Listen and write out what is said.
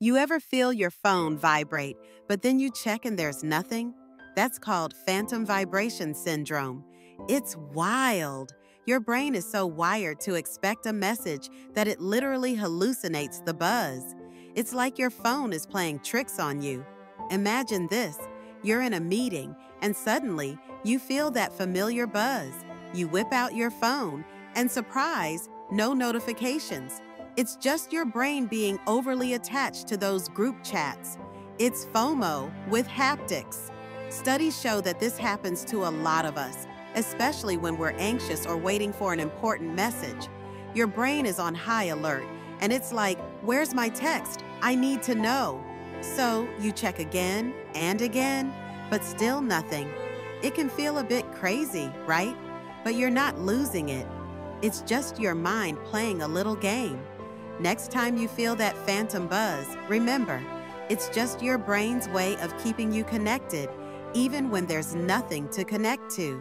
You ever feel your phone vibrate, but then you check and there's nothing? That's called phantom vibration syndrome. It's wild. Your brain is so wired to expect a message that it literally hallucinates the buzz. It's like your phone is playing tricks on you. Imagine this you're in a meeting, and suddenly you feel that familiar buzz. You whip out your phone, and surprise, no notifications. It's just your brain being overly attached to those group chats. It's FOMO with haptics. Studies show that this happens to a lot of us, especially when we're anxious or waiting for an important message. Your brain is on high alert, and it's like, Where's my text? I need to know. So you check again and again, but still nothing. It can feel a bit crazy, right? But you're not losing it. It's just your mind playing a little game. Next time you feel that phantom buzz, remember, it's just your brain's way of keeping you connected, even when there's nothing to connect to.